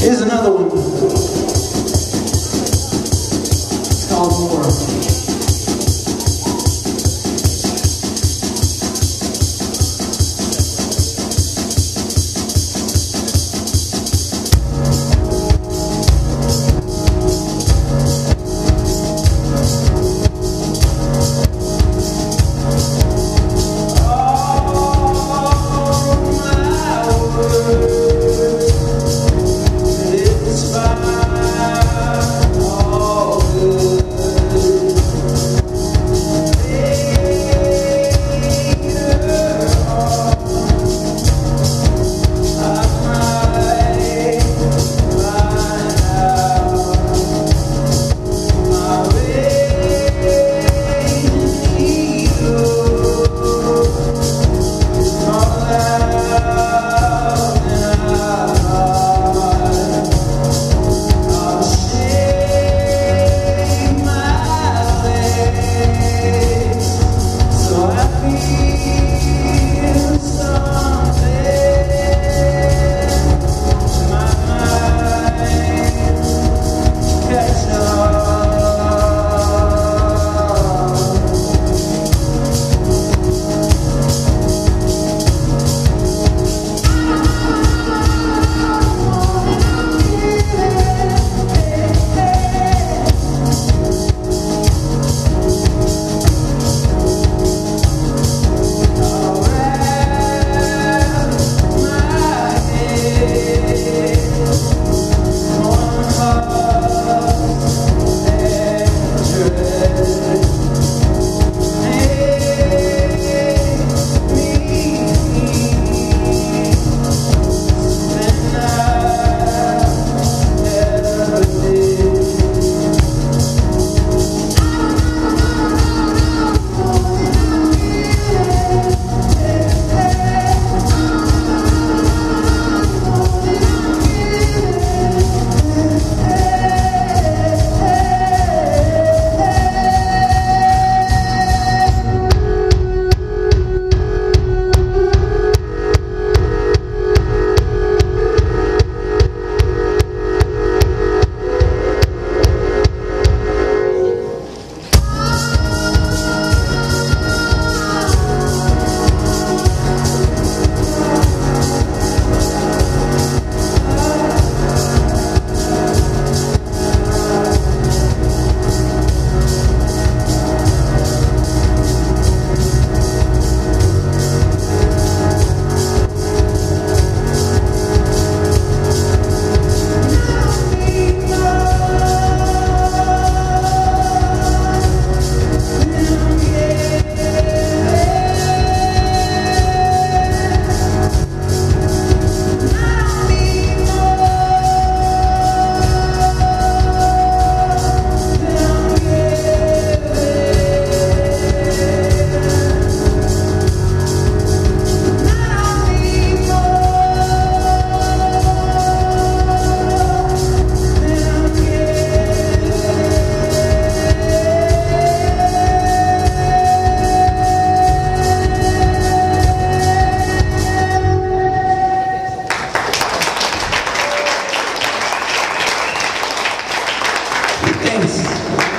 Here's another one. love.